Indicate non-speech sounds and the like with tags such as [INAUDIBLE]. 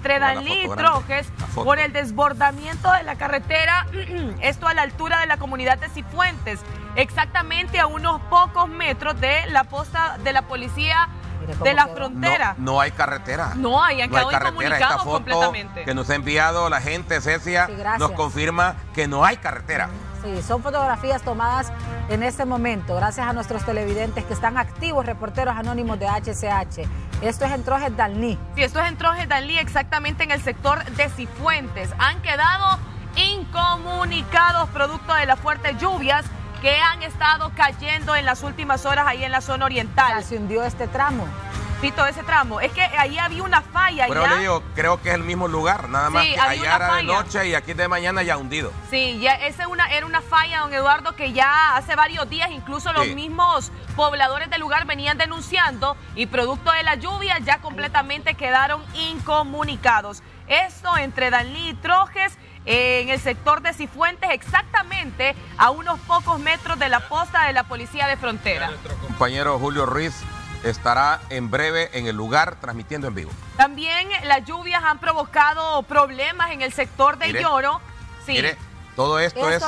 entre Danlí y Trojes por el desbordamiento de la carretera, [CLEARS THROAT] esto a la altura de la comunidad de Cifuentes, exactamente a unos pocos metros de la posta de la policía de la frontera. No, no, hay carretera. No hay, han quedado Esta foto completamente. que nos ha enviado la gente, Cecia, nos confirma que no hay carretera. Sí, son fotografías tomadas en este momento, gracias a nuestros televidentes que están activos, reporteros anónimos de HCH. Esto es en Trojes Dalní. Sí, esto es en Trojes Dalní, exactamente en el sector de Cifuentes. Han quedado incomunicados producto de las fuertes lluvias que han estado cayendo en las últimas horas ahí en la zona oriental. Ya se hundió este tramo. Pito, ese tramo. Es que ahí había una falla. Pero le digo, creo que es el mismo lugar, nada más que allá era de noche y aquí de mañana ya hundido. Sí, ya esa una, era una falla, don Eduardo, que ya hace varios días incluso los mismos pobladores del lugar venían denunciando y producto de la lluvia ya completamente quedaron incomunicados. Esto entre Danlí y Trojes en el sector de Cifuentes, exactamente a unos pocos metros de la posta de la Policía de Frontera. nuestro compañero Julio Ruiz estará en breve en el lugar transmitiendo en vivo. También las lluvias han provocado problemas en el sector de Lloro. Sí. Mire, todo esto es